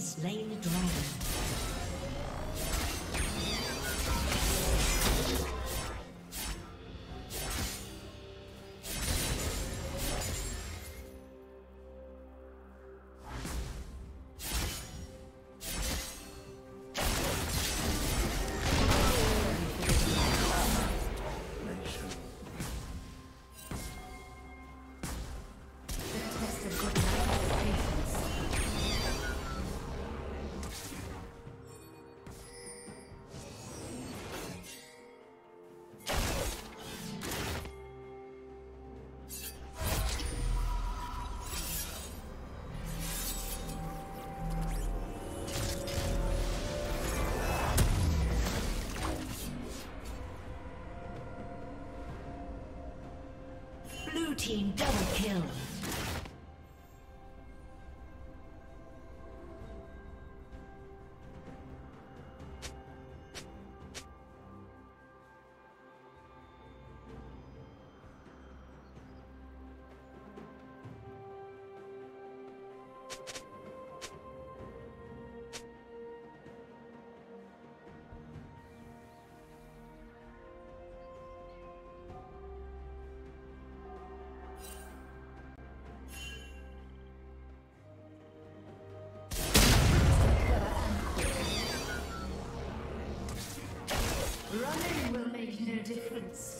slain the dragon. team double kill. difference.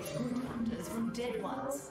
Good hunters from dead ones.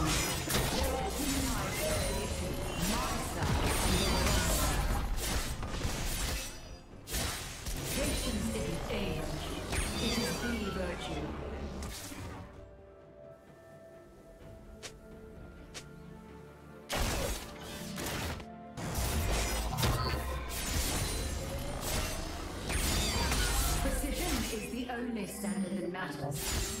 The standard that matters.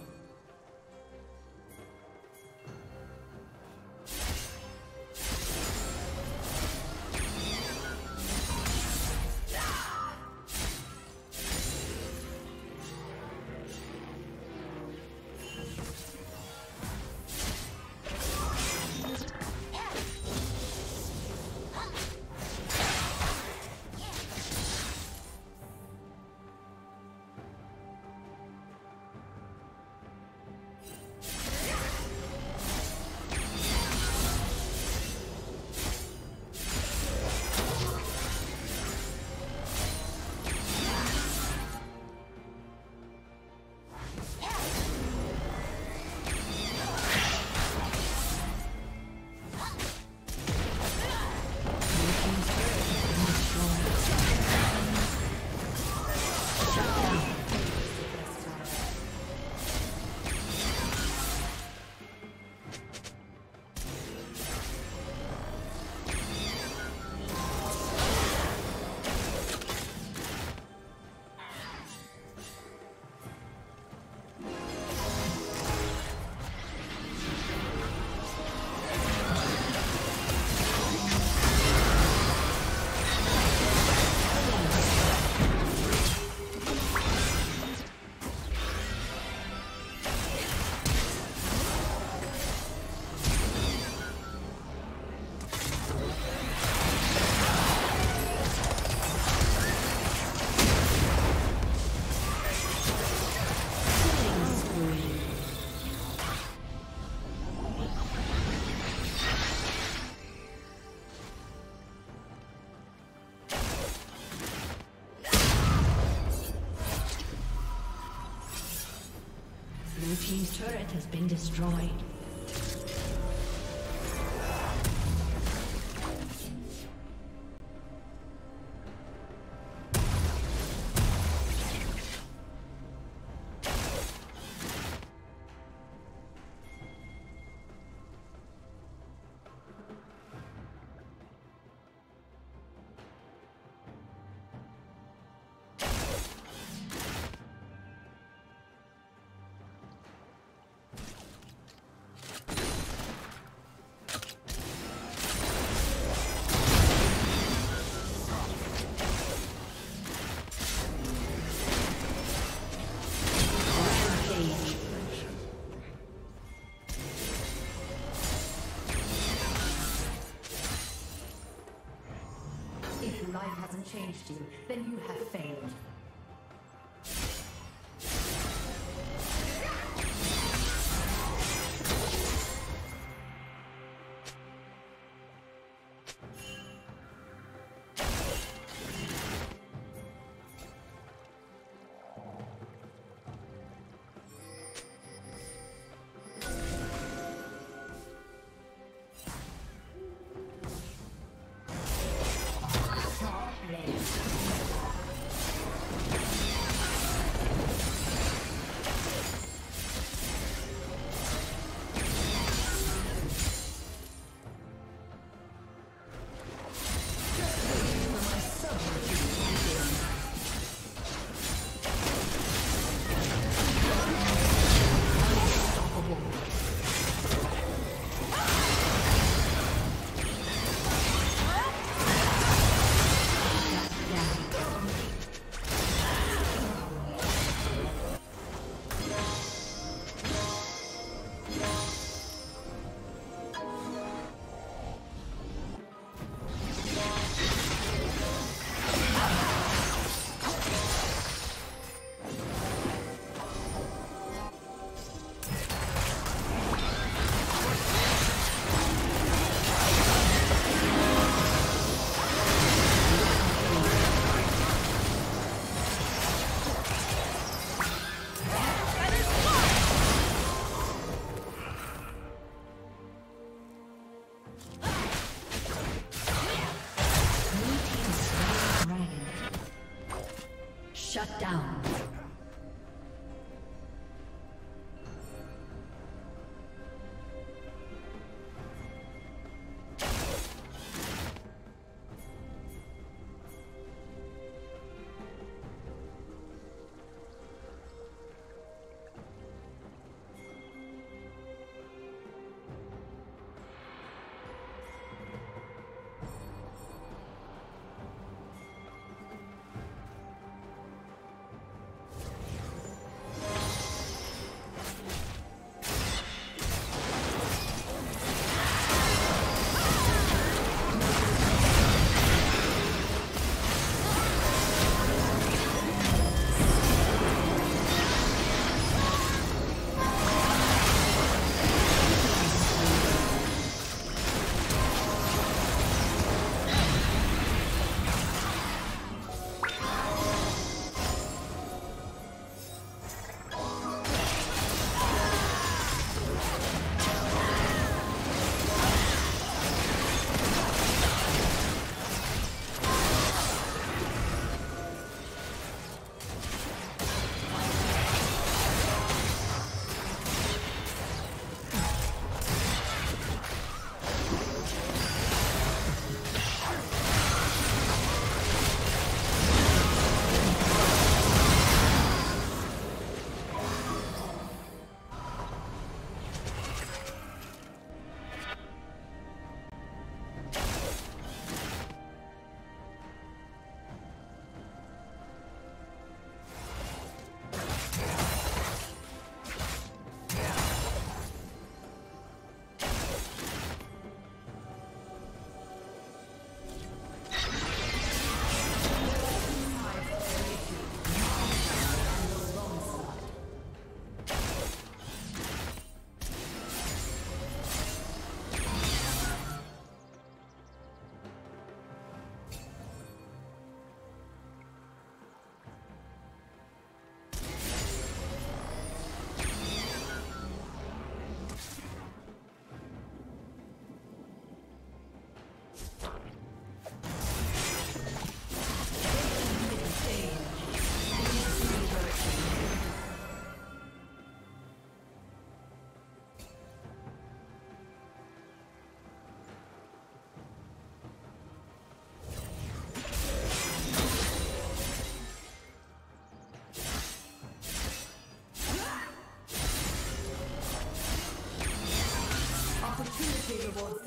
Been destroyed. Changed you, then you have failed.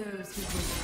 Those who.